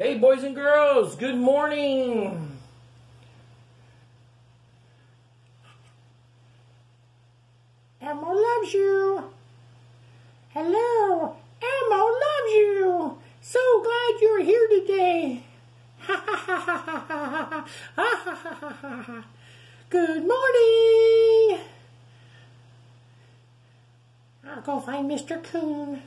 Hey, boys and girls, good morning. Elmo loves you. Hello, Elmo loves you. So glad you're here today. Ha ha ha ha ha ha ha ha ha ha ha. Good morning. I'll go find Mr. Coon.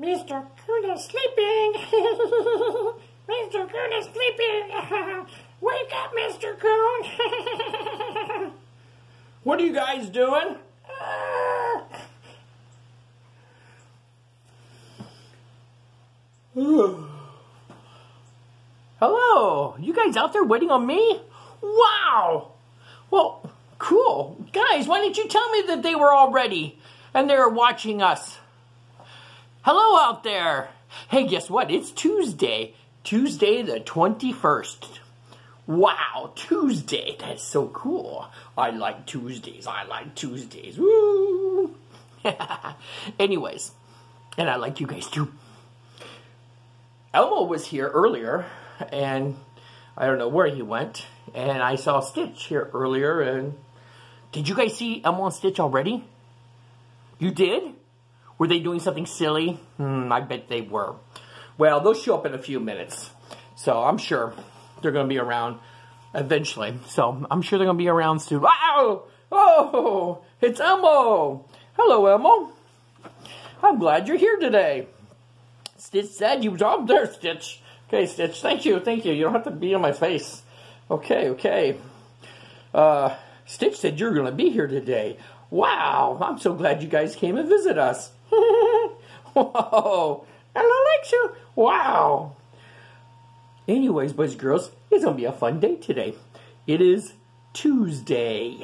Mr. Coon is sleeping. Mr. Coon is sleeping. Wake up, Mr. Coon. What are you guys doing? Hello, you guys out there waiting on me? Wow! Well, cool. Guys, why didn't you tell me that they were all ready and they were watching us? Hello out there. Hey, guess what? It's Tuesday. Tuesday the 21st. Wow, Tuesday. That's so cool. I like Tuesdays. I like Tuesdays. Woo! Anyways, and I like you guys too. Elmo was here earlier, and I don't know where he went. And I saw Stitch here earlier, and did you guys see Elmo and Stitch already? You did? Were they doing something silly? Hmm, I bet they were. Well, they'll show up in a few minutes. So I'm sure they're going to be around eventually. So I'm sure they're going to be around soon. Wow! Oh, it's Elmo. Hello, Elmo. I'm glad you're here today. Stitch said you was up there, Stitch. Okay, Stitch, thank you, thank you. You don't have to be on my face. Okay, okay. Uh, Stitch said you're going to be here today. Wow, I'm so glad you guys came and visit us. Whoa, hello, Alexa. Wow. Anyways, boys and girls, it's to be a fun day today. It is Tuesday.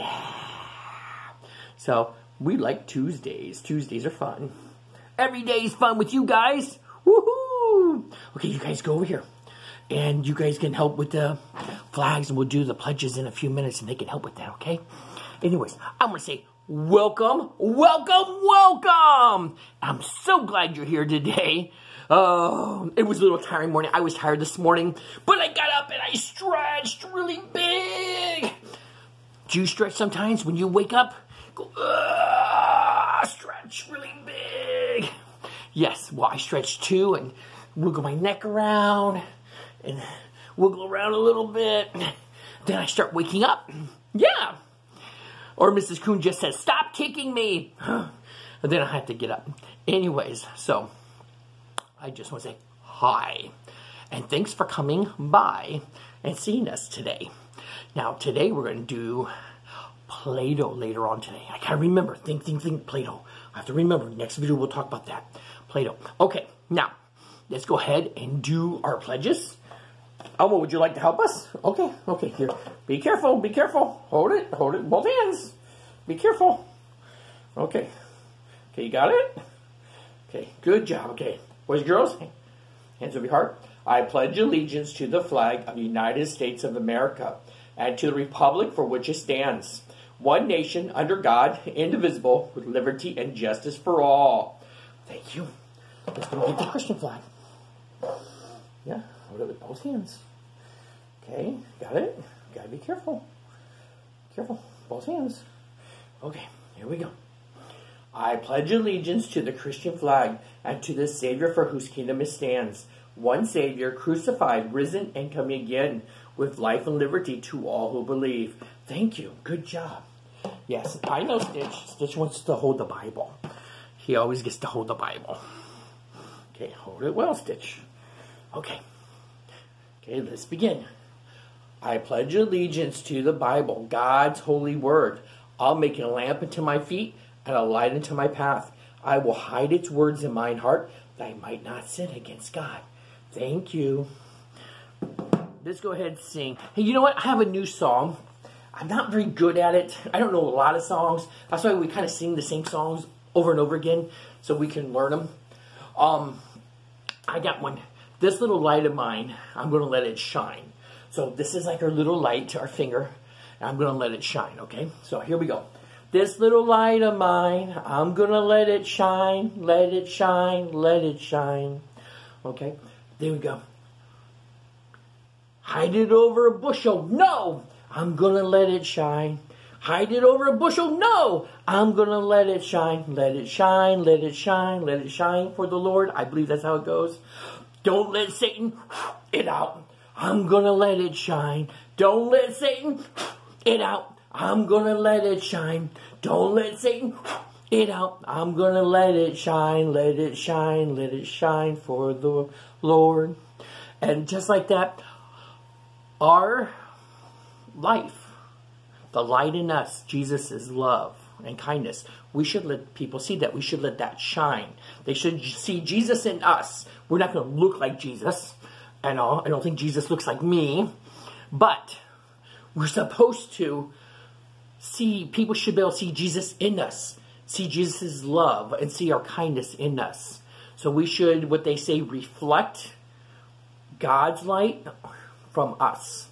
So, we like Tuesdays. Tuesdays are fun. Every day is fun with you guys. Woohoo! Okay, you guys go over here. And you guys can help with the flags, and we'll do the pledges in a few minutes, and they can help with that, okay? Anyways, I'm going to say welcome, welcome, welcome! I'm so glad you're here today. Oh, it was a little tiring morning. I was tired this morning, but I got up and I stretched really big. Do you stretch sometimes when you wake up? Go, uh, stretch really big. Yes, well, I stretch too and wiggle my neck around and wiggle around a little bit. Then I start waking up. Yeah. Or Mrs. Coon just says, stop kicking me. and then I have to get up. Anyways, so I just want to say hi. And thanks for coming by and seeing us today. Now, today we're going to do Play-Doh later on today. I gotta remember, think, think, think, Play-Doh. I have to remember, next video we'll talk about that. Play-Doh. Okay, now, let's go ahead and do our pledges. Oh, Elmo, would you like to help us? Okay, okay, here. Be careful, be careful. Hold it, hold it, both hands. Be careful. Okay. Okay, you got it? Okay, good job. Okay, boys and girls, hands over your heart. I pledge allegiance to the flag of the United States of America and to the republic for which it stands, one nation under God, indivisible, with liberty and justice for all. Thank you. Let's go get the Christian flag. Yeah, hold it with both hands. Okay, got it? Gotta be careful. Careful, both hands. Okay, here we go. I pledge allegiance to the Christian flag and to the Savior for whose kingdom it stands, one Savior, crucified, risen, and coming again, with life and liberty to all who believe. Thank you. Good job. Yes, I know Stitch. Stitch wants to hold the Bible. He always gets to hold the Bible. Okay, hold it well, Stitch. Okay. Okay, let's begin. I pledge allegiance to the Bible, God's holy word. I'll make a lamp unto my feet and a light unto my path. I will hide its words in mine heart that I might not sin against God. Thank you. Let's go ahead and sing. Hey, you know what? I have a new song. I'm not very good at it. I don't know a lot of songs. That's why we kind of sing the same songs over and over again so we can learn them. Um, I got one. This little light of mine, I'm going to let it shine. So this is like our little light, our finger. I'm going to let it shine, okay? So here we go. This little light of mine, I'm going to let it shine, let it shine, let it shine. Okay? There we go. Hide it over a bushel. No! I'm going to let it shine. Hide it over a bushel. No! I'm going to let it shine. Let it shine, let it shine, let it shine for the Lord. I believe that's how it goes. Don't let Satan it out. I'm going to let it shine. Don't let Satan it out. I'm gonna let it shine. Don't let Satan it out. I'm gonna let it shine, let it shine, let it shine for the Lord. And just like that, our life, the light in us, Jesus is love and kindness. We should let people see that. We should let that shine. They should see Jesus in us. We're not going to look like Jesus. And. I don't think Jesus looks like me. But we're supposed to see, people should be able to see Jesus in us, see Jesus' love, and see our kindness in us. So we should, what they say, reflect God's light from us.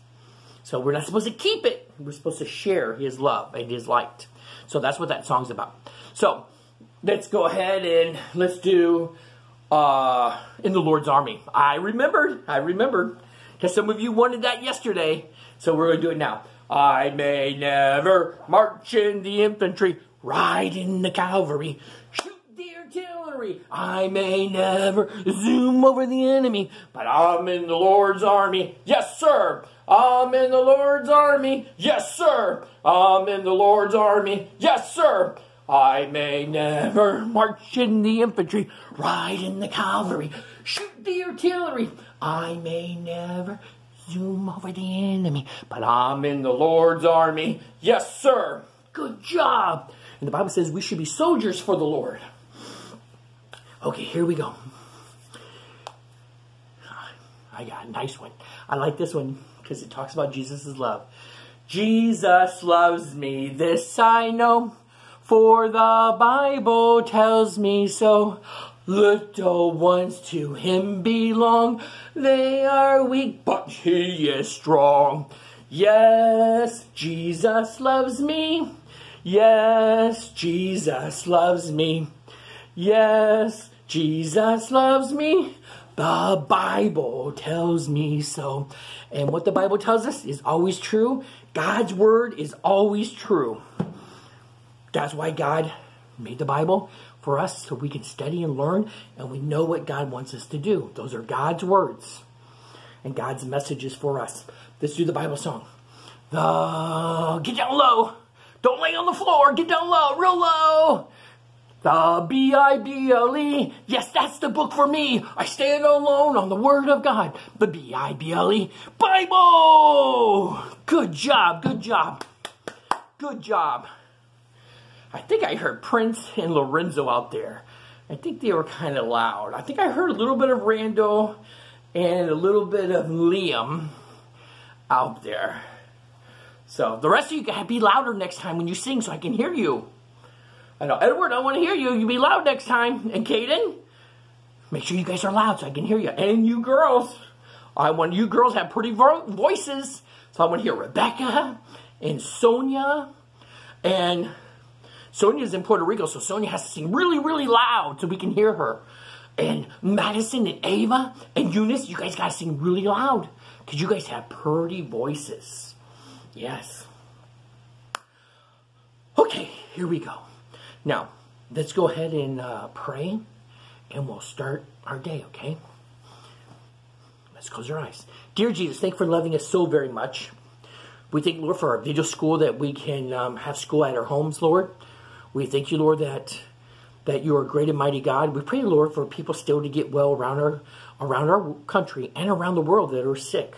So we're not supposed to keep it. We're supposed to share his love and his light. So that's what that song's about. So let's go ahead and let's do uh, In the Lord's Army. I remembered. I remembered. Because some of you wanted that yesterday. So we're going to do it now. I may never march in the infantry, ride in the cavalry, shoot artillery. I may never zoom over the enemy, but I'm in the Lord's army. Yes, sir. I'm in the Lord's army. Yes, sir. I'm in the Lord's army. Yes, sir. I may never march in the infantry, ride in the cavalry, shoot the artillery. I may never zoom over the enemy, but I'm in the Lord's army. Yes, sir. Good job. And the Bible says we should be soldiers for the Lord. Okay, here we go. Ah, I got a nice one. I like this one because it talks about Jesus' love. Jesus loves me, this I know, for the Bible tells me so. Little ones to him belong. They are weak, but he is strong. Yes, Jesus loves me. Yes, Jesus loves me. Yes, Jesus loves me. The Bible tells me so. And what the Bible tells us is always true. God's word is always true. That's why God made the Bible for us so we can study and learn and we know what God wants us to do. Those are God's words and God's messages for us. Let's do the Bible song. The get down low. Don't lay on the floor. Get down low, real low. The B-I-B-L-E. Yes, that's the book for me. I stand alone on the Word of God. The B-I-B-L-E. Bible! Good job, good job. Good job. I think I heard Prince and Lorenzo out there. I think they were kind of loud. I think I heard a little bit of Randall and a little bit of Liam out there. So the rest of you gotta be louder next time when you sing so I can hear you. I know, Edward, I want to hear you. You be loud next time. And Caden, make sure you guys are loud so I can hear you. And you girls, I want you girls have pretty vo voices. So I want to hear Rebecca and Sonia and Sonia's in Puerto Rico, so Sonia has to sing really, really loud so we can hear her. And Madison and Ava and Eunice, you guys gotta sing really loud because you guys have pretty voices. Yes. Okay, here we go. Now, let's go ahead and uh, pray and we'll start our day, okay? Let's close our eyes. Dear Jesus, thank you for loving us so very much. We thank Lord for our video school that we can um, have school at our homes, Lord. We thank you, Lord, that that you are great and mighty God. We pray, Lord, for people still to get well around our around our country and around the world that are sick.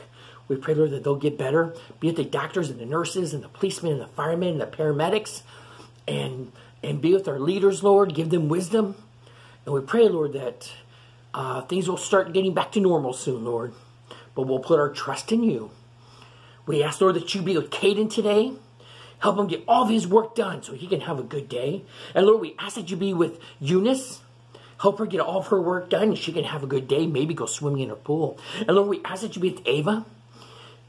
We pray, Lord, that they'll get better, be it the doctors and the nurses and the policemen and the firemen and the paramedics, and and be with our leaders, Lord. Give them wisdom. And we pray, Lord, that uh, things will start getting back to normal soon, Lord. But we'll put our trust in you. We ask, Lord, that you be with Caden today. Help him get all of his work done so he can have a good day. And Lord, we ask that you be with Eunice. Help her get all of her work done and she can have a good day. Maybe go swimming in her pool. And Lord, we ask that you be with Ava.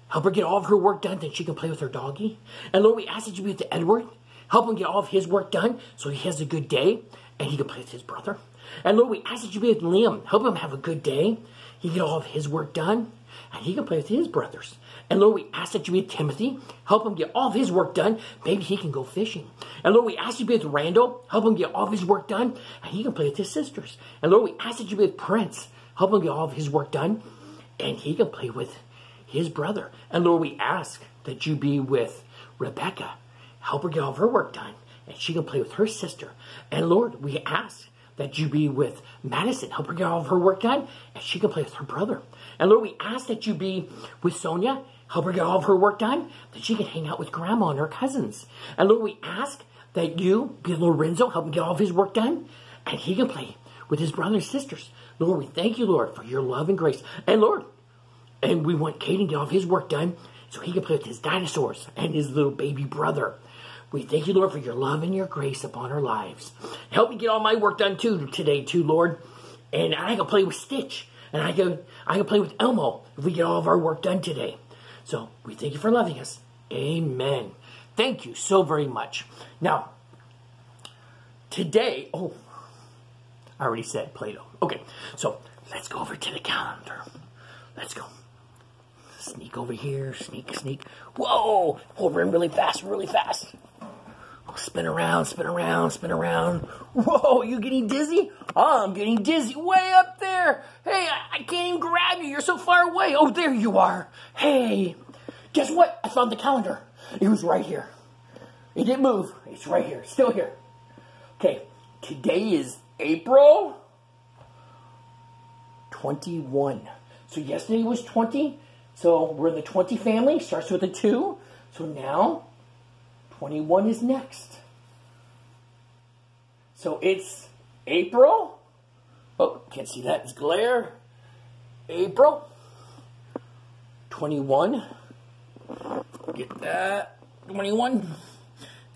help her get all of her work done, then she can play with her doggy. And Lord, we ask that you be with Edward, help him get all of his work done so he has a good day and he can play with his brother. And Lord, we ask that you be with Liam, help him have a good day, he can get all of his work done, and he can play with his brothers. And Lord, we ask that you be with Timothy, help him get all of his work done. Maybe he can go fishing. And Lord, we ask you be with Randall, help him get all of his work done, and he can play with his sisters. And Lord, we ask that you be with Prince, help him get all of his work done, and he can play with his brother. And Lord, we ask that you be with Rebecca, help her get all of her work done, and she can play with her sister. And Lord, we ask that you be with Madison, help her get all of her work done, and she can play with her brother. And Lord, we ask that you be with Sonia, help her get all of her work done, that she can hang out with grandma and her cousins. And Lord, we ask that you be Lorenzo, help him get all of his work done, and he can play with his brothers and sisters. Lord, we thank you, Lord, for your love and grace. And Lord, and we want Caden to get all of his work done so he can play with his dinosaurs and his little baby brother. We thank you, Lord, for your love and your grace upon our lives. Help me get all my work done too today, too, Lord. And I can play with Stitch. And I can I can play with Elmo if we get all of our work done today. So we thank you for loving us. Amen. Thank you so very much. Now, today, oh, I already said Play-Doh. Okay, so let's go over to the calendar. Let's go. Sneak over here, sneak, sneak. Whoa! Over in really fast, really fast. Spin around, spin around, spin around. Whoa, you getting dizzy? I'm getting dizzy way up there. Hey, I, I can't even grab you. You're so far away. Oh, there you are. Hey, guess what? I found the calendar. It was right here. It didn't move. It's right here, still here. Okay, today is April 21. So yesterday was 20. So we're in the 20 family, starts with a 2. So now 21 is next. So it's April. Oh, can't see that. It's glare. April 21. Get that. 21.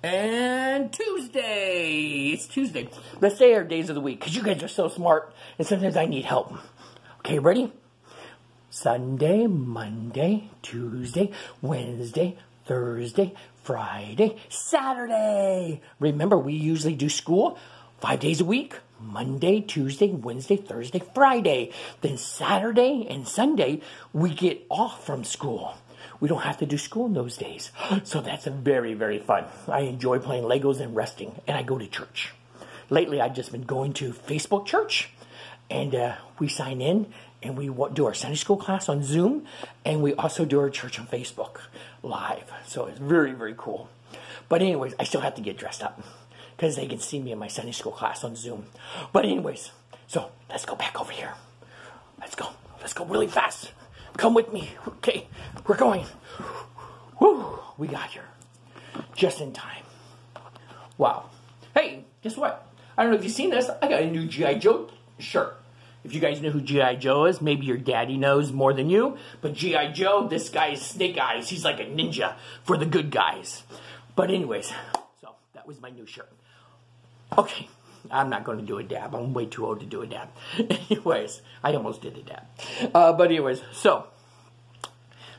And Tuesday. It's Tuesday. Let's say our days of the week because you guys are so smart and sometimes I need help. Okay, ready? Sunday, Monday, Tuesday, Wednesday, Thursday, Friday, Saturday. Remember, we usually do school five days a week Monday, Tuesday, Wednesday, Thursday, Friday. Then Saturday and Sunday, we get off from school. We don't have to do school in those days. So that's very, very fun. I enjoy playing Legos and resting, and I go to church. Lately, I've just been going to Facebook church, and uh, we sign in and we do our Sunday school class on Zoom, and we also do our church on Facebook live. So it's very, very cool. But, anyways, I still have to get dressed up because they can see me in my Sunday school class on Zoom. But, anyways, so let's go back over here. Let's go. Let's go really fast. Come with me. Okay, we're going. Whew, we got here just in time. Wow. Hey, guess what? I don't know if you've seen this. I got a new G.I. Joe shirt. If you guys know who G.I. Joe is, maybe your daddy knows more than you. But G.I. Joe, this guy is Snake Eyes. He's like a ninja for the good guys. But anyways, so that was my new shirt. Okay, I'm not going to do a dab. I'm way too old to do a dab. anyways, I almost did a dab. Uh, but anyways, so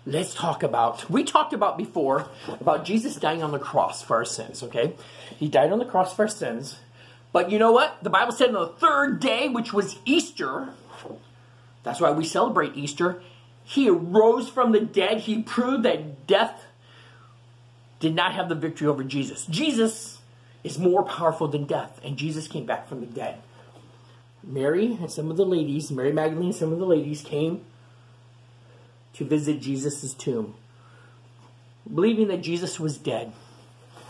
let's talk about, we talked about before, about Jesus dying on the cross for our sins, okay? He died on the cross for our sins. But you know what? The Bible said on the third day, which was Easter, that's why we celebrate Easter, he arose from the dead. He proved that death did not have the victory over Jesus. Jesus is more powerful than death, and Jesus came back from the dead. Mary and some of the ladies, Mary Magdalene and some of the ladies came to visit Jesus' tomb, believing that Jesus was dead.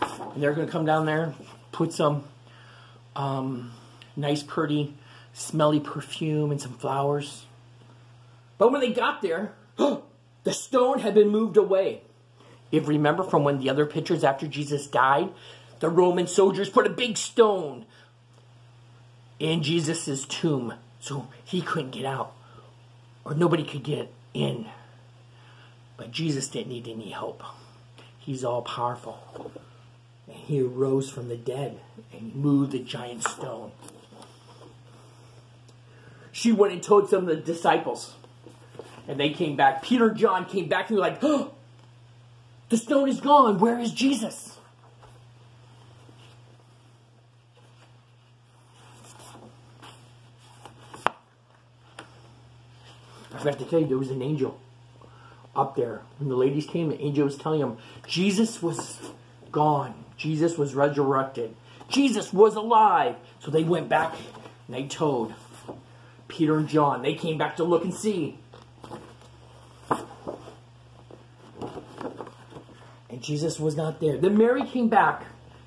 And they're going to come down there, put some um, nice, pretty, smelly perfume and some flowers. But when they got there, the stone had been moved away. If you remember from when the other pictures after Jesus died, the Roman soldiers put a big stone in Jesus' tomb so he couldn't get out or nobody could get in. But Jesus didn't need any help. He's all powerful. And he arose from the dead and moved the giant stone. She went and told some of the disciples. And they came back. Peter and John came back and were like, oh, The stone is gone. Where is Jesus? Forgot to tell you, there was an angel up there. When the ladies came, the angel was telling them Jesus was gone. Jesus was resurrected. Jesus was alive. So they went back and they told Peter and John. They came back to look and see. And Jesus was not there. Then Mary came back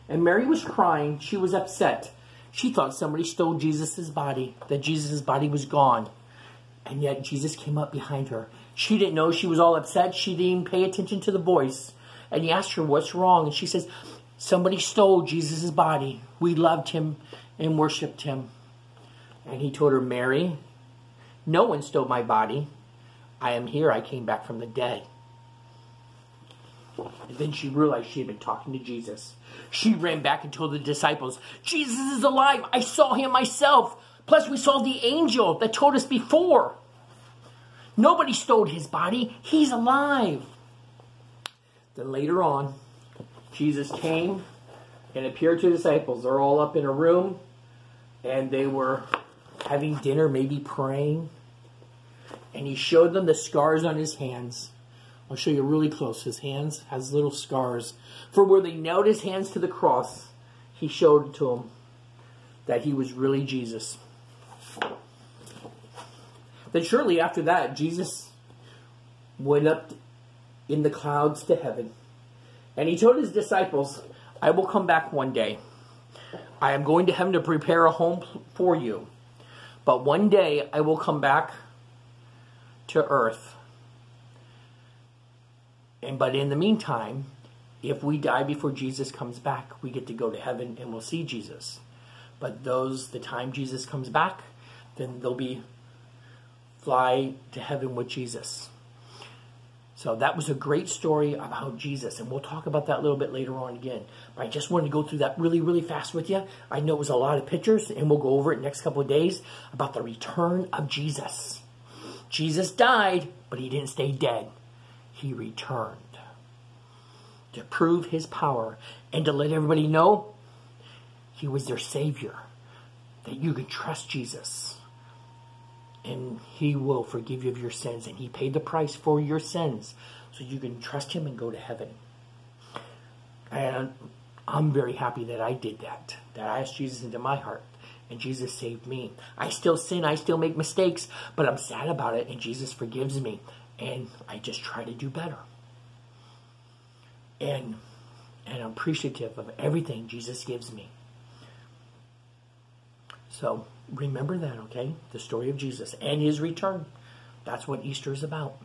and Mary was crying. She was upset. She thought somebody stole Jesus' body, that Jesus' body was gone. And yet Jesus came up behind her. She didn't know she was all upset. She didn't even pay attention to the voice. And he asked her, What's wrong? And she says, Somebody stole Jesus' body. We loved him and worshiped him. And he told her, Mary, no one stole my body. I am here. I came back from the dead. And then she realized she had been talking to Jesus. She ran back and told the disciples, Jesus is alive. I saw him myself. Plus, we saw the angel that told us before. Nobody stole his body. He's alive. Then later on, Jesus came and appeared to the disciples. They're all up in a room and they were having dinner, maybe praying. And he showed them the scars on his hands. I'll show you really close. His hands has little scars. For where they nailed his hands to the cross, he showed to them that he was really Jesus. Then shortly after that, Jesus went up in the clouds to heaven. And he told his disciples, I will come back one day. I am going to heaven to prepare a home for you. But one day I will come back to earth. And but in the meantime, if we die before Jesus comes back, we get to go to heaven and we'll see Jesus. But those the time Jesus comes back, then they'll be fly to heaven with Jesus. So that was a great story about Jesus, and we'll talk about that a little bit later on again. But I just wanted to go through that really, really fast with you. I know it was a lot of pictures, and we'll go over it next couple of days about the return of Jesus. Jesus died, but he didn't stay dead. He returned to prove his power and to let everybody know he was their Savior, that you can trust Jesus and he will forgive you of your sins and he paid the price for your sins so you can trust him and go to heaven. And i'm very happy that i did that that i asked jesus into my heart and jesus saved me. I still sin i still make mistakes but i'm sad about it and jesus forgives me and i just try to do better. And and i'm appreciative of everything jesus gives me. So remember that, okay? The story of Jesus and his return. That's what Easter is about.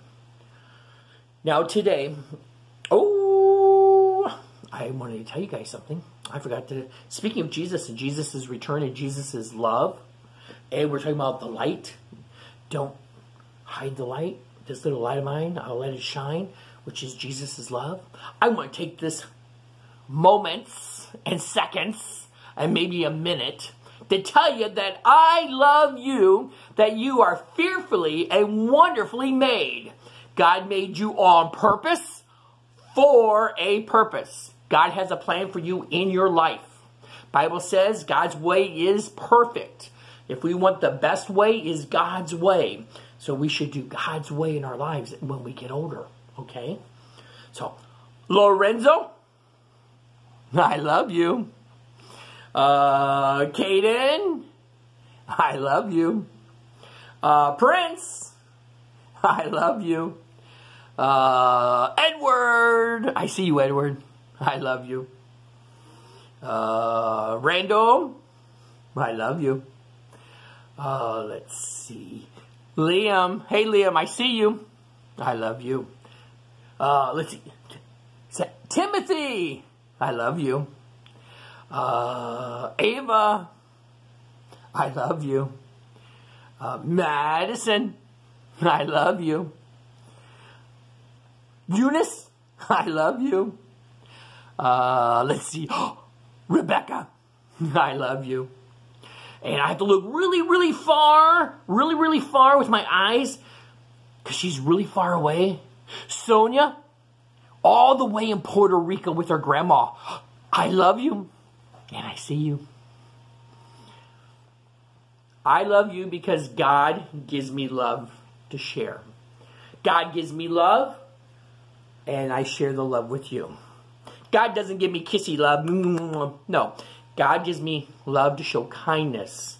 Now, today, oh, I wanted to tell you guys something. I forgot to. Speaking of Jesus and Jesus' return and Jesus' love, and we're talking about the light. Don't hide the light. This little light of mine, I'll let it shine, which is Jesus' love. I want to take this moments and seconds and maybe a minute to tell you that I love you, that you are fearfully and wonderfully made. God made you on purpose for a purpose. God has a plan for you in your life. Bible says God's way is perfect. If we want the best way is God's way. So we should do God's way in our lives when we get older, okay? So, Lorenzo, I love you. Uh, Caden, I love you. Uh, Prince, I love you. Uh, Edward, I see you, Edward. I love you. Uh, Randall, I love you. Uh, let's see. Liam, hey Liam, I see you. I love you. Uh, let's see. Timothy, I love you. Uh, Ava, I love you. Uh, Madison, I love you. Eunice, I love you. Uh, let's see. Rebecca, I love you. And I have to look really, really far, really, really far with my eyes because she's really far away. Sonia, all the way in Puerto Rico with her grandma. I love you and I see you. I love you because God gives me love to share. God gives me love and I share the love with you. God doesn't give me kissy love. No. God gives me love to show kindness,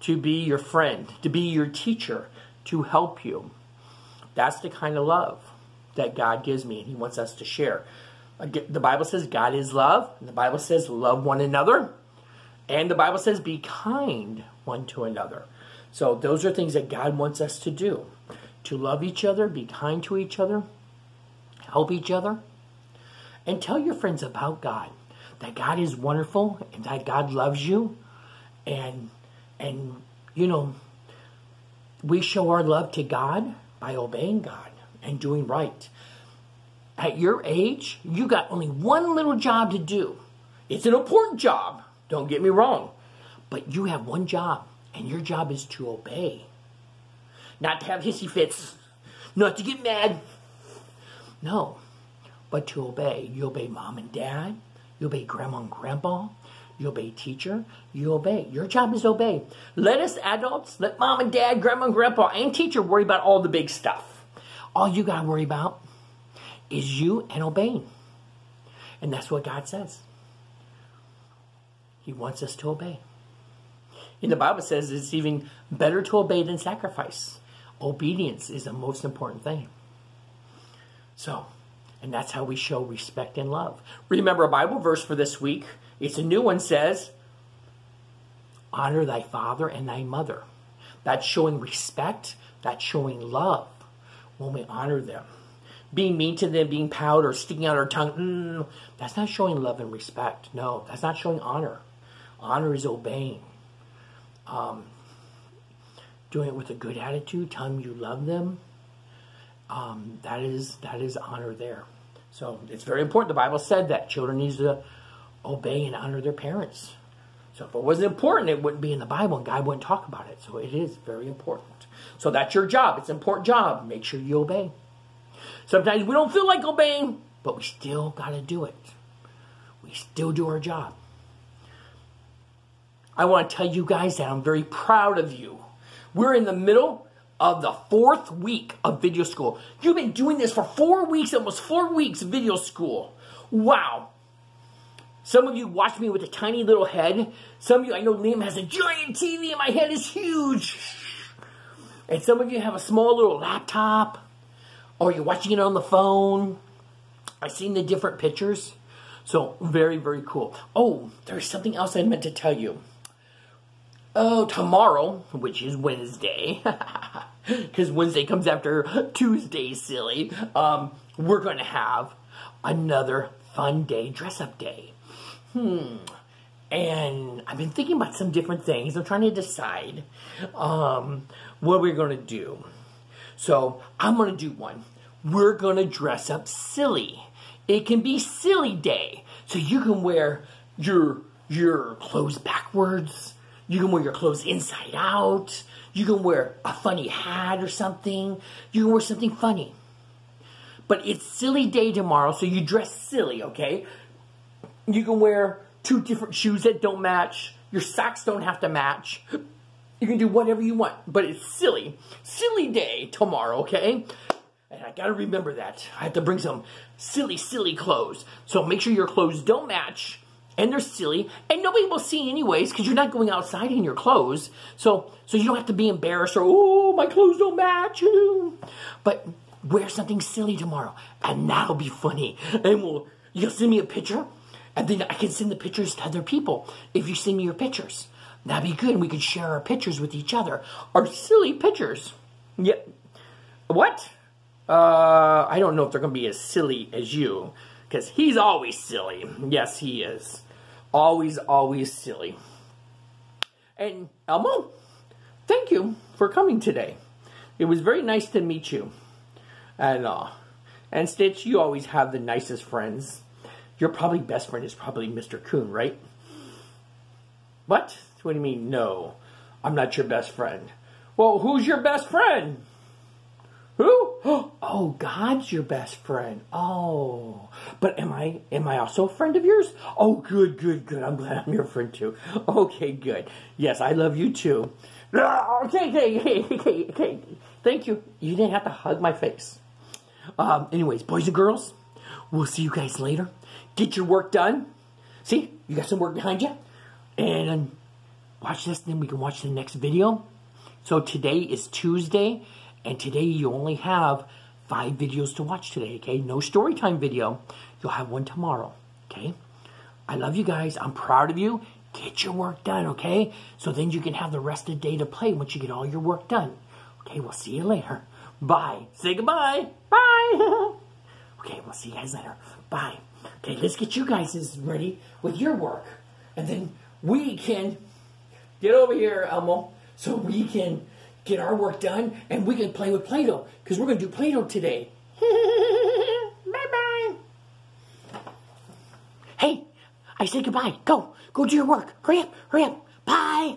to be your friend, to be your teacher, to help you. That's the kind of love that God gives me, and He wants us to share. The Bible says God is love, the Bible says love one another, and the Bible says be kind one to another. So those are things that God wants us to do to love each other, be kind to each other, help each other, and tell your friends about God. That God is wonderful and that God loves you. And and you know, we show our love to God by obeying God and doing right. At your age, you got only one little job to do. It's an important job, don't get me wrong. But you have one job, and your job is to obey. Not to have hissy fits, not to get mad. No, but to obey. You obey mom and dad, you obey grandma and grandpa, you obey teacher, you obey. Your job is obey. Let us adults, let mom and dad, grandma and grandpa, and teacher worry about all the big stuff. All you got to worry about is you and obeying. And that's what God says. He wants us to obey. And the Bible says it's even better to obey than sacrifice. Obedience is the most important thing. So, and that's how we show respect and love. Remember a Bible verse for this week. It's a new one says, honor thy father and thy mother. That's showing respect. That's showing love when we honor them. Being mean to them, being proud, or sticking out our tongue, mm, that's not showing love and respect. No, that's not showing honor. Honor is obeying. Um, doing it with a good attitude, telling them you love them. Um, that is that is honor there. So it's very important. The Bible said that children need to obey and honor their parents. So if it wasn't important, it wouldn't be in the Bible, and God wouldn't talk about it. So it is very important. So that's your job. It's an important job. Make sure you obey. Sometimes we don't feel like obeying, but we still got to do it. We still do our job. I want to tell you guys that I'm very proud of you. We're in the middle of the fourth week of video school. You've been doing this for four weeks, almost four weeks video school. Wow. Some of you watch me with a tiny little head. Some of you, I know Liam has a giant TV and my head is huge. And some of you have a small little laptop or you're watching it on the phone. I've seen the different pictures. So very, very cool. Oh, there's something else I meant to tell you. Oh, tomorrow, which is Wednesday, because Wednesday comes after Tuesday, silly, um, we're going to have another fun day, dress up day. Hmm. And I've been thinking about some different things. I'm trying to decide um, what we're going to do. So I'm going to do one. We're going to dress up silly. It can be silly day. So you can wear your your clothes backwards you can wear your clothes inside out. You can wear a funny hat or something. You can wear something funny. But it's silly day tomorrow, so you dress silly, okay? You can wear two different shoes that don't match. Your socks don't have to match. You can do whatever you want, but it's silly. Silly day tomorrow, okay? And I gotta remember that. I have to bring some silly, silly clothes. So make sure your clothes don't match and they're silly, and nobody will see anyways because you're not going outside in your clothes. So, so you don't have to be embarrassed or oh, my clothes don't match. But wear something silly tomorrow, and that'll be funny. And we'll you'll send me a picture, and then I can send the pictures to other people if you send me your pictures. That'd be good. We could share our pictures with each other. Our silly pictures. Yeah. What? Uh, I don't know if they're going to be as silly as you. Because he's always silly. Yes, he is always, always silly. And Elmo, thank you for coming today. It was very nice to meet you. And uh, and Stitch, you always have the nicest friends. Your probably best friend is probably Mr. Coon, right? What? What do you mean, no? I'm not your best friend. Well, who's your best friend? Who? oh, God's your best friend. Oh, but am I am I also a friend of yours? Oh, good, good, good. I'm glad I'm your friend too. Okay, good. Yes, I love you too. Okay, okay, okay, okay, okay. Thank you. You didn't have to hug my face. Um, anyways, boys and girls, we'll see you guys later. Get your work done. See, you got some work behind you, and watch this. Then we can watch the next video. So today is Tuesday, and today you only have five videos to watch today, okay? No story time video. You'll have one tomorrow, okay? I love you guys. I'm proud of you. Get your work done, okay? So then you can have the rest of the day to play once you get all your work done. Okay, we'll see you later. Bye. Say goodbye. Bye. okay, we'll see you guys later. Bye. Okay, let's get you guys ready with your work. And then we can get over here, Elmo so we can get our work done and we can play with Play-Doh because we're going to do Play-Doh today. Bye-bye. Hey, I say goodbye. Go. Go do your work. Hurry up. Hurry up. Bye.